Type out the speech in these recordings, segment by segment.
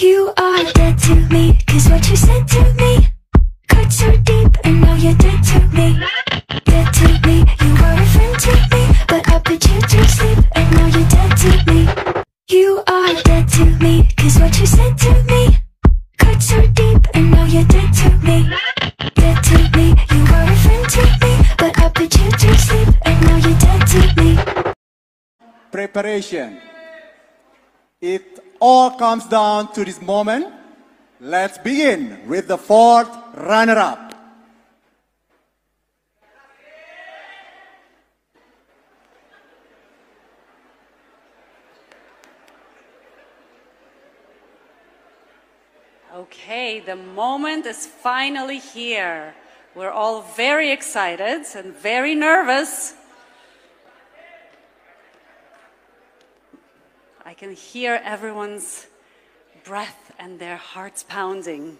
You are dead to me, cause what you said to me cut so deep, and now you're dead to me. Dead to me, you were a friend to me, but I put you to sleep, and now you're dead to me. You are dead to me, cause what you said to me cut so deep, and now you're dead to me. Dead to me, you were a friend to me, but I put you to sleep, and now you're dead to me. preparation. It all comes down to this moment. Let's begin with the fourth runner-up. Okay, the moment is finally here. We're all very excited and very nervous. Can hear everyone's breath and their hearts pounding.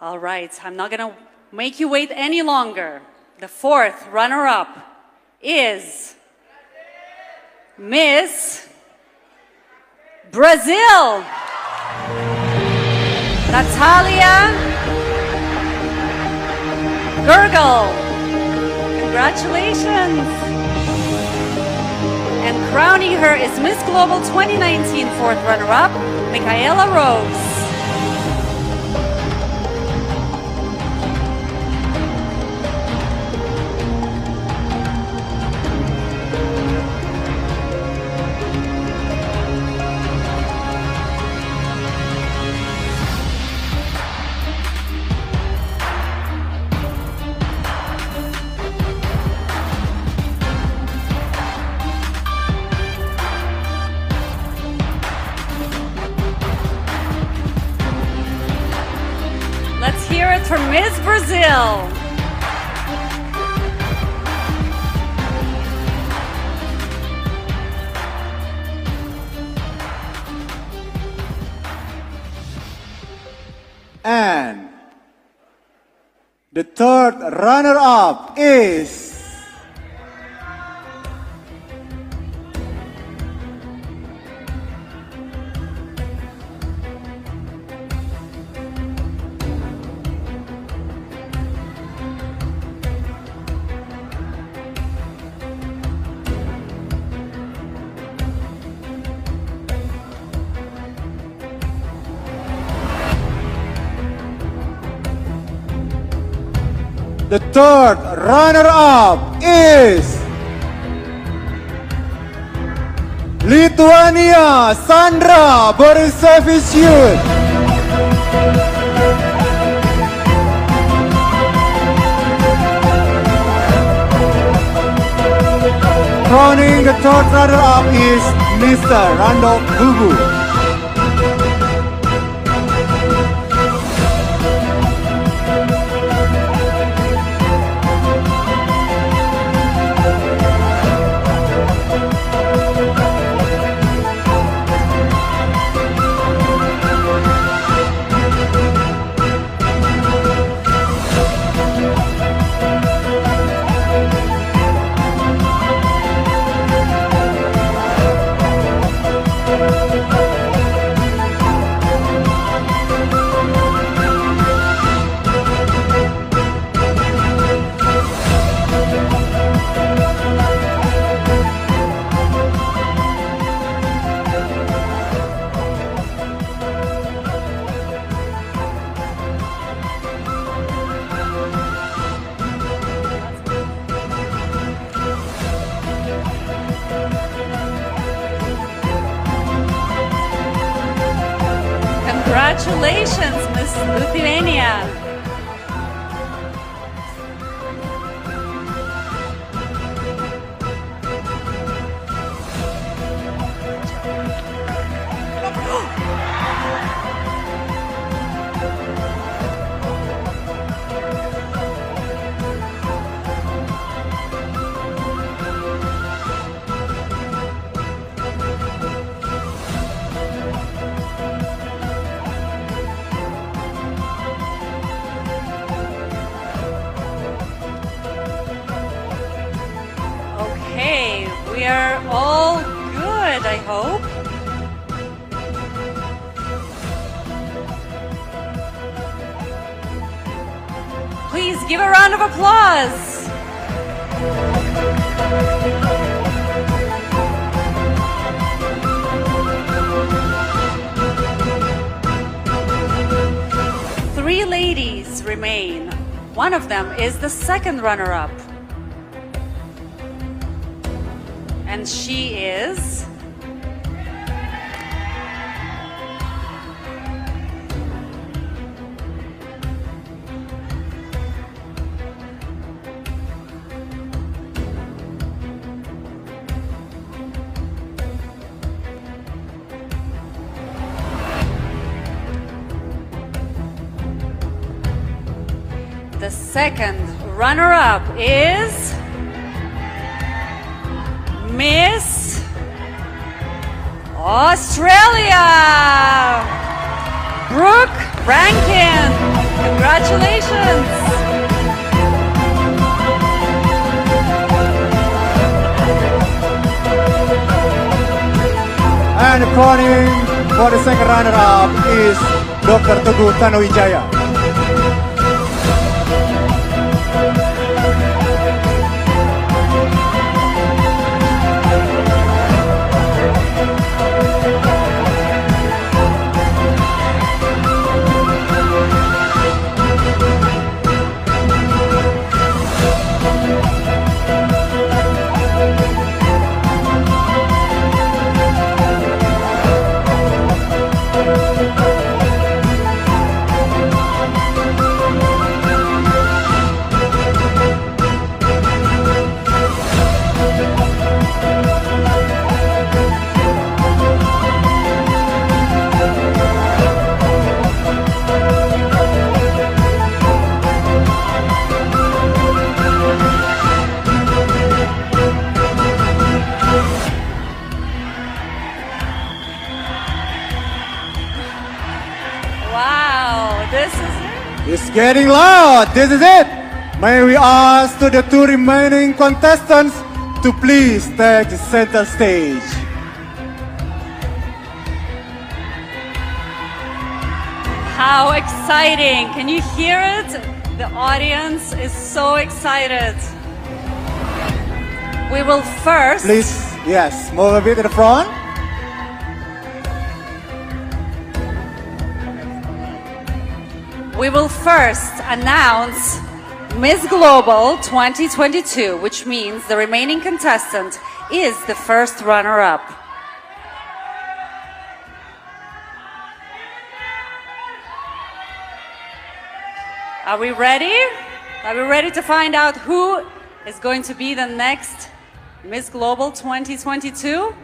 All right, I'm not going to make you wait any longer. The fourth runner up is Miss Brazil. Natalia Gurgel. Congratulations. Crowning her is Miss Global 2019 fourth runner-up, Michaela Rose. The third runner-up is the third runner-up is Lithuania Sandra Borisevicius. Crowning the third runner-up is Mr. Randolph Gugu. Congratulations, Miss Lithuania. are all good, I hope. Please give a round of applause. Three ladies remain. One of them is the second runner-up. And she is. The second runner up is Miss Australia, Brooke Rankin. Congratulations. And crowning for the second runner-up is Dr. Teguh Tanuwijaya. Getting loud. This is it. May we ask to the two remaining contestants to please take the center stage. How exciting! Can you hear it? The audience is so excited. We will first. Please, yes, move a bit to the front. We will first announce Miss Global 2022, which means the remaining contestant is the first runner up. Are we ready? Are we ready to find out who is going to be the next Miss Global 2022?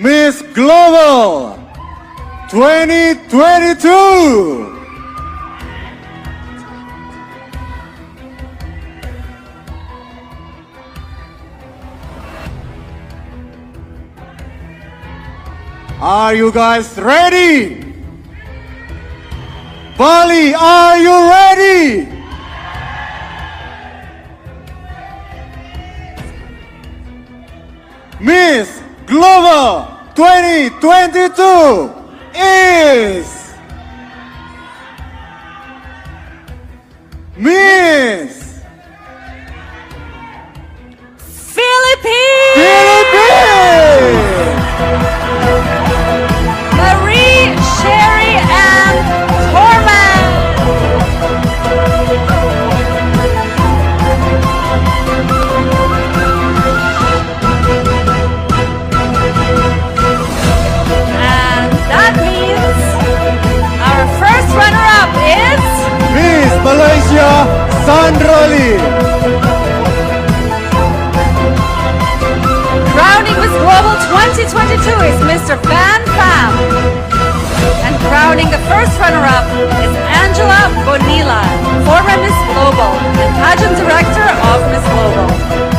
Miss Global 2022. Are you guys ready? Bali, are you ready? Miss Global 2022 is Miss Philippines! First runner-up is Angela Bonilla, former Miss Global and pageant director of Miss Global.